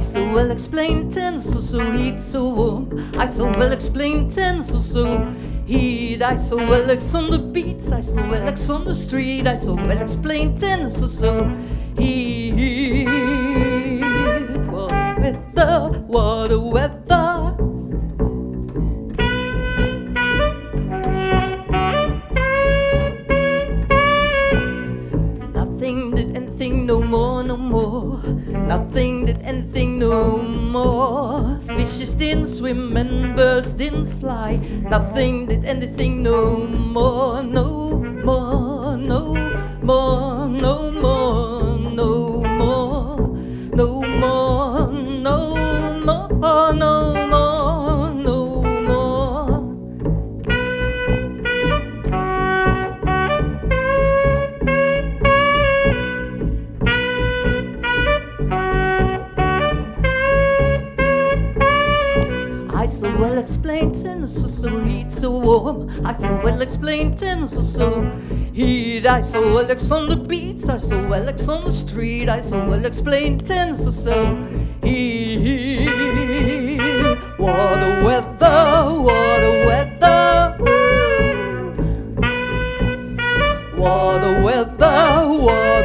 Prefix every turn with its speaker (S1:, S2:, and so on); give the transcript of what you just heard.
S1: so well explained and so so heat so warm. I so well explained and so so heat. I so well ex on the beats. I so well ex on the street. I so well explained and so so heat. No more. Fishes didn't swim and birds didn't fly. Nothing did anything no more, no more, I so well explained and so heat so warm. I so well explained and so heat. I so well ex on the beats. I so well ex on the street. I so well explained and so heat. What a weather! What a weather! What a weather! What!